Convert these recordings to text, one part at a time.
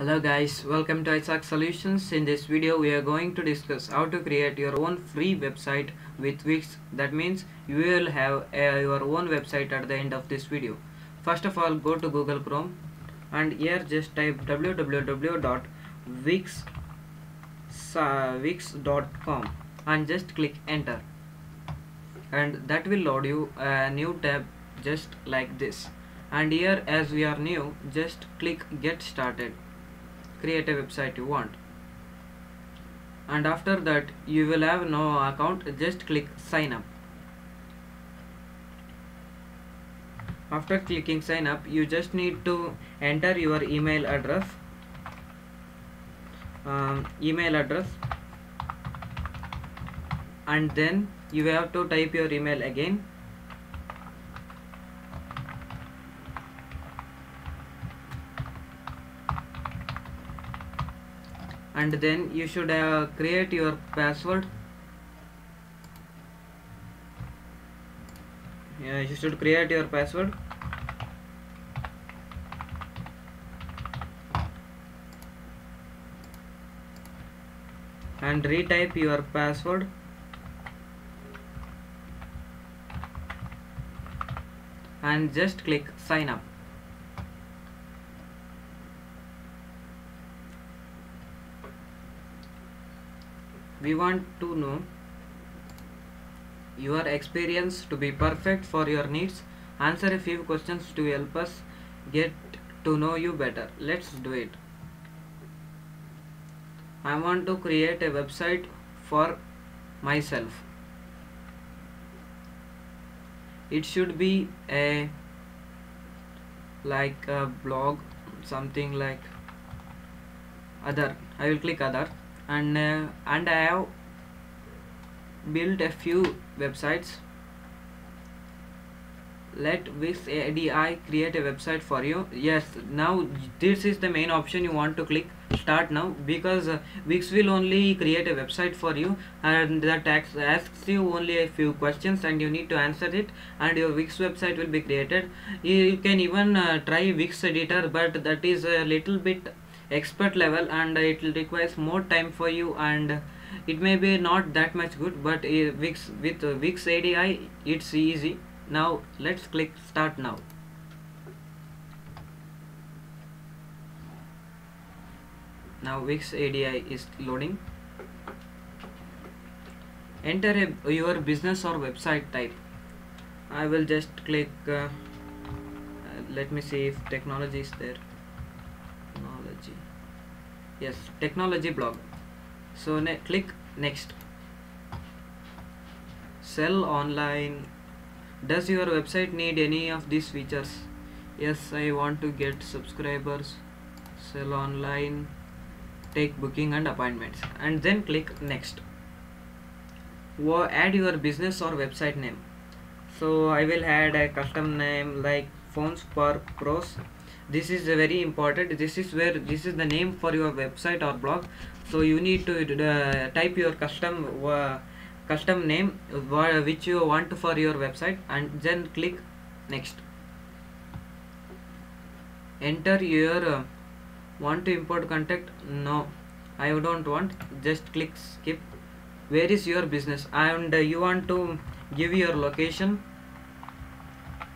Hello guys, welcome to Isaac Solutions. In this video we are going to discuss how to create your own free website with Wix. That means you will have uh, your own website at the end of this video. First of all go to Google Chrome and here just type www.wix.com and just click enter and that will load you a new tab just like this and here as we are new just click get started create a website you want. And after that you will have no account just click sign up. After clicking sign up you just need to enter your email address. Um, email address. And then you have to type your email again and then you should uh, create your password. Yeah, you should create your password. And retype your password. And just click sign up we want to know your experience to be perfect for your needs. Answer a few questions to help us get to know you better. Let's do it. I want to create a website for myself. It should be a like a blog something like other. I will click other and uh, and I have built a few websites. Let Wix ADI create a website for you. Yes now this is the main option you want to click. Start now because uh, Wix will only create a website for you and that asks you only a few questions and you need to answer it and your Wix website will be created. You, you can even uh, try Wix editor but that is a little bit expert level and it requires more time for you and it may be not that much good but uh, Wix with uh, Wix ADI it's easy. Now let's click start now. Now Wix ADI is loading. Enter a, your business or website type. I will just click uh, let me see if technology is there technology. Yes technology blog. So ne click next. Sell online. Does your website need any of these features? Yes i want to get subscribers. Sell online. Take booking and appointments. And then click next. Add your business or website name. So i will add a custom name like phones for pros this is very important this is where this is the name for your website or blog. So you need to uh, type your custom uh, custom name which you want for your website and then click next. Enter your uh, want to import contact? No i don't want. Just click skip. Where is your business? And uh, you want to give your location?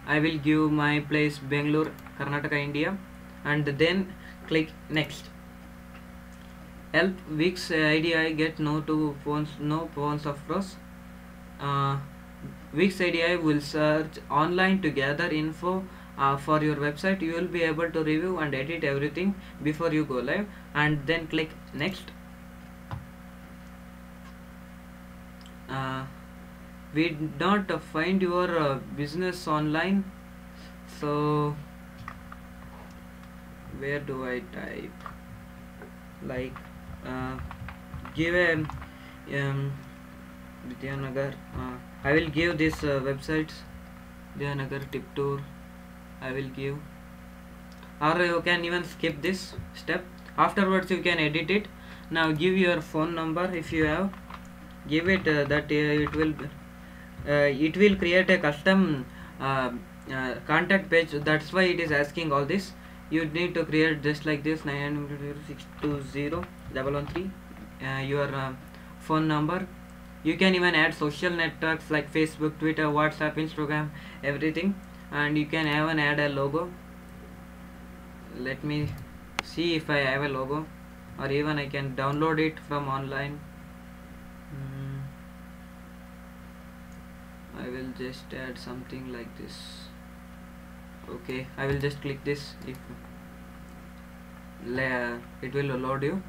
I will give my place Bangalore Karnataka India. And then click next. Help Wix ADI get no to phones no phones of pros uh, Wix ADI will search online to gather info uh, for your website. You will be able to review and edit everything before you go live. And then click next. Uh, we not uh, find your uh, business online. So where do I type? Like uh, give a um, Vidyanagar uh, I will give this uh, websites. Vidyanagar tip tour I will give. Or you can even skip this step. Afterwards you can edit it. Now give your phone number if you have. Give it uh, that uh, it will uh, it will create a custom uh, contact page. That's why it is asking all this you need to create just like this 90620 uh, your uh, phone number. You can even add social networks like facebook twitter whatsapp instagram everything. And you can even add a logo. Let me see if i have a logo or even i can download it from online. Mm. i will just add something like this okay i will just click this. If it will load you.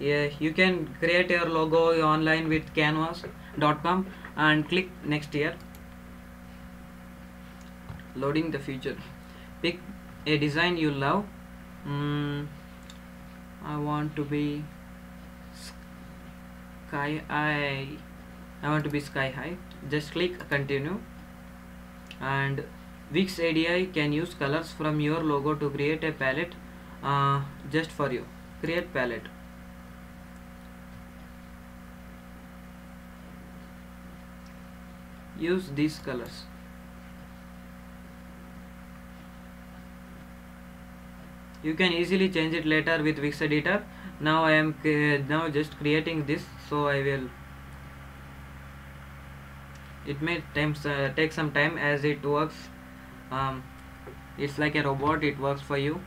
Yeah you can create your logo online with canvas.com and click next here loading the feature pick a design you love. Mm, I want to be sky high. I want to be sky high. Just click continue. And Wix ADI can use colors from your logo to create a palette uh, just for you. Create palette. Use these colors. You can easily change it later with Wix editor. Now I am now just creating this so I will it may times, uh, take some time as it works um, it's like a robot it works for you.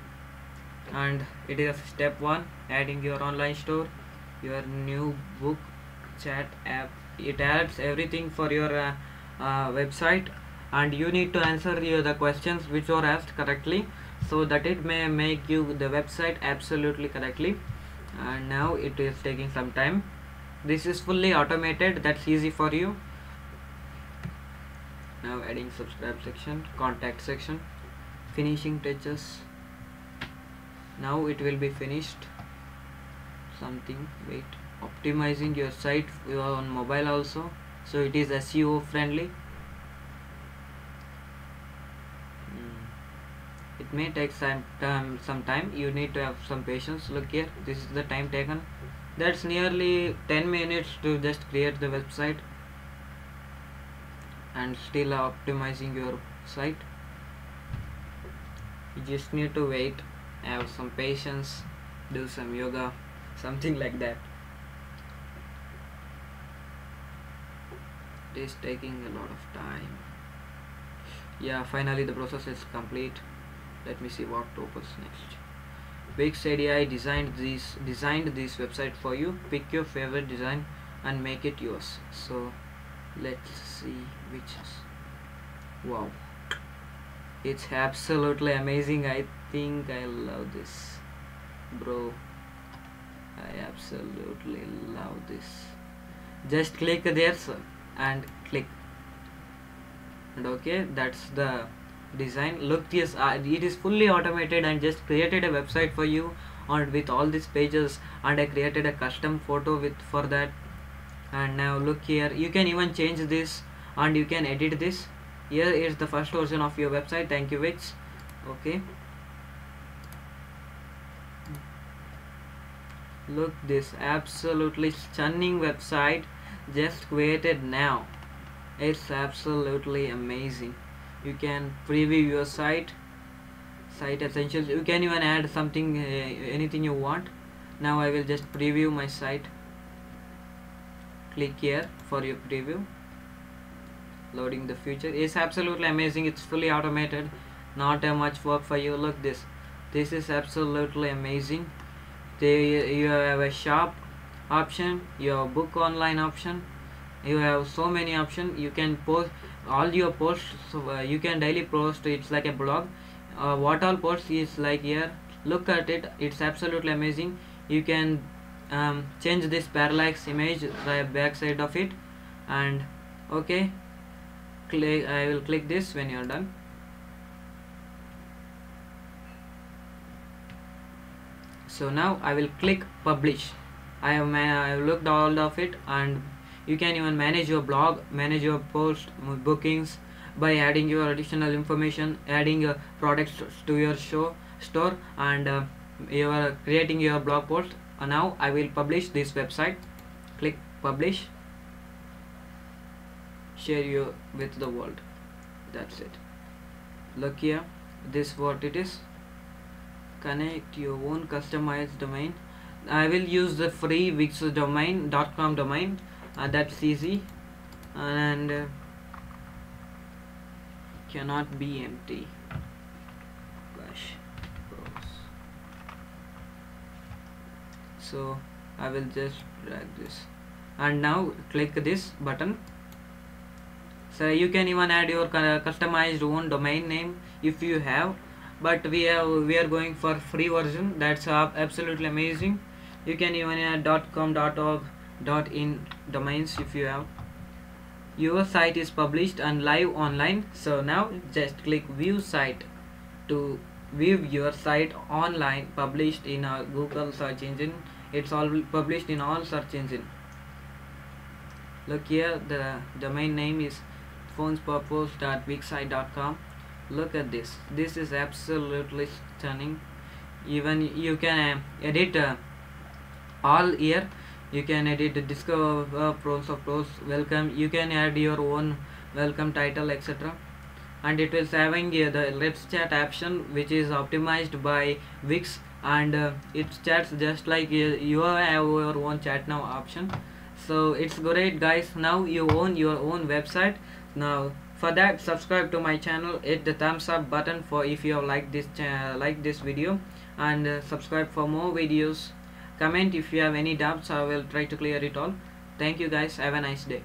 And it is step one adding your online store your new book chat app. It adds everything for your uh, uh, website. And you need to answer your, the questions which were asked correctly so that it may make you the website absolutely correctly. And now it is taking some time. This is fully automated. That's easy for you now adding subscribe section contact section finishing touches. Now it will be finished. Something wait. Optimizing your site you are on mobile also. So it is SEO friendly. Hmm. It may take some time some time. You need to have some patience. Look here. This is the time taken. That's nearly 10 minutes to just create the website and still optimizing your site. You just need to wait have some patience do some yoga something like that. It is taking a lot of time. Yeah finally the process is complete. Let me see what opens next. Wix ADI designed this designed this website for you. Pick your favorite design and make it yours. So let's see which is wow. It's absolutely amazing. I think I love this. Bro I absolutely love this. Just click there sir and click. And okay that's the design. Look yes uh, it is fully automated and just created a website for you and with all these pages and I created a custom photo with for that and now look here you can even change this and you can edit this. Here is the first version of your website. Thank you Wix okay. Look this absolutely stunning website just created now. It's absolutely amazing. You can preview your site site essentials. You can even add something uh, anything you want. Now I will just preview my site click here for your preview. Loading the future. Is absolutely amazing. It's fully automated. Not a much work for you. Look this. This is absolutely amazing. They, you have a shop option. Your book online option. You have so many options. You can post all your posts. So, uh, you can daily post. It's like a blog. Uh, what all posts is like here. Look at it. It's absolutely amazing. You can um, change this parallax image the back side of it and okay click I will click this when you're done. So now I will click publish. I have, I have looked all of it and you can even manage your blog manage your post bookings by adding your additional information adding uh, products to your show store and uh, you are creating your blog post uh, now I will publish this website. Click publish. Share you with the world. That's it. Look here. This what it is. Connect your own customized domain. I will use the free Wix domain .com domain. Uh, that's easy. And uh, cannot be empty. Bash pros so I will just drag this. And now click this button. So you can even add your customized own domain name if you have. But we have we are going for free version. That's absolutely amazing. You can even add .com .org .in domains if you have. Your site is published and live online. So now just click view site to view your site online published in a google search engine it's all published in all search engine. Look here the domain name is phonespurpose.wixsite.com look at this. This is absolutely stunning. Even you can uh, edit uh, all here. You can edit the discover pros of pros welcome. You can add your own welcome title etc and it is having uh, the let's chat option which is optimized by wix and uh, it chats just like uh, you have your own chat now option. So it's great guys. Now you own your own website. Now for that subscribe to my channel. Hit the thumbs up button for if you have liked this like this video. And uh, subscribe for more videos. Comment if you have any doubts. I will try to clear it all. Thank you guys. Have a nice day